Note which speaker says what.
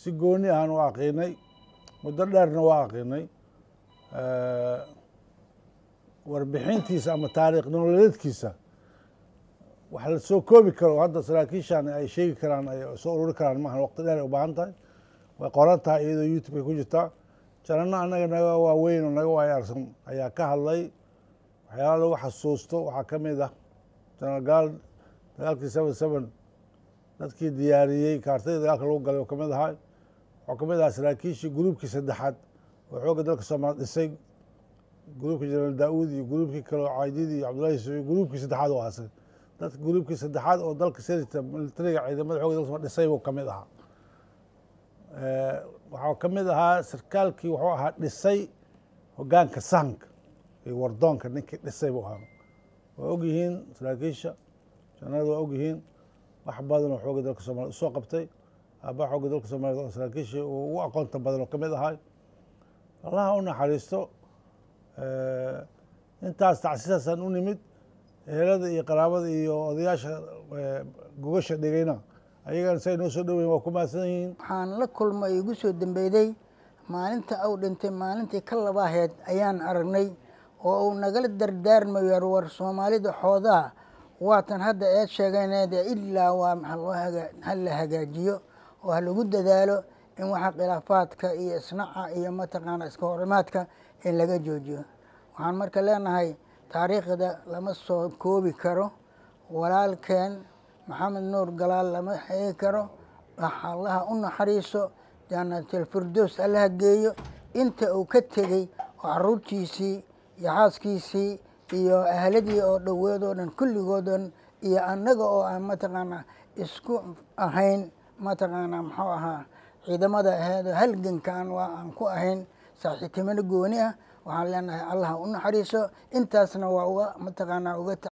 Speaker 1: si gooni ahaan u aqiinay muddo dheerna waa aqiinay warbixintiisa ama taariikh nololeedkiisa wax la soo koobi karo hadda saraakiishan ay sheegi karaan ay soo ururi karaan maaha waqti dheer ay u baahan tahay way qoran tahay iyadoo youtube ay ku jirtaa janano annaga naga waaweyn oo naga waaya arsan ayaa ka hadlay waxyaala lagu xasuusto waxaa ka mid ah. Janaal gaal dagaalkii seven seven dadkii diyaariyey kaartadii dagaalka lagu galay oo ka mid ahaa waxuu ka mid ahaa saraakiishii gruubkii saddexaad oo xoogga dalka soomaaliya dhisay. Gruubkii jenaraal daa-uud iyo gruubkii kale oo caydid iyo cabdullahi yusuf iyo gruubkii saddexaad oo aasay dadka gruubkii saddexaad oo dalka serita militariga ciidamada xooga dalka soomaaliya dhisay buu ka mid ahaa. Waxaa ka mid ahaa sarkaalkii wuxuu ahaa dhisay hogaanka sahanka iyo wardoonka ninkii dhisay buu ahaa. Waa ogyihiin saraakiisha janarada waa ogyihiin wax badan oo xooga dalka soomaliya u soo qabtay dalka soomaliya oo saraakiishii uu ugu aqoonta badan oo ka mid ahay. Allaha u naxariisto intaas tacsiisaasaan u nimid ehelada iyo qaraabada iyo odayaasha gogasha dhigayna. Ayagana say noo soo dhoweyn waa ku mahadsan yihiin
Speaker 2: waxaan la kulmay igu soo dambeyday maalinta uu dhintay maalintii ka labaaheed ayaan aragnay oo uu nagala dardaarmayo war soomaalida xoodaha waatan hadda eed sheeganeede ilaa waa ha la hagaajiyo oo ha lagu dadaalo in waxa khilaafaadka iyo isnaca iyo mataqaana iska horimaadka in laga joojiyo. Waxaan marka leenahay taariikhda lama soo koobi karo walaalkeen maxamed nuur galaal lama xeegi karo allaha u naxariiso jannatilfirdows allaha geeyo inta uu ka tegey oo caruurtiisii iyo xaaskiisii iyo ahladii oo dhoweed oo dhan kulligood dhan iyo annaga oo aan mataqaanaa isku ahayn mataqaanaa muxuu ahaa ciidamada aheedoo halgankaan waa aan ku ahayn saaxiibtimano gooni ah. Waxaan leenahay allah u naxariiso intaasna waa uga mataqaanaa uga